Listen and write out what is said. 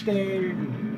scared.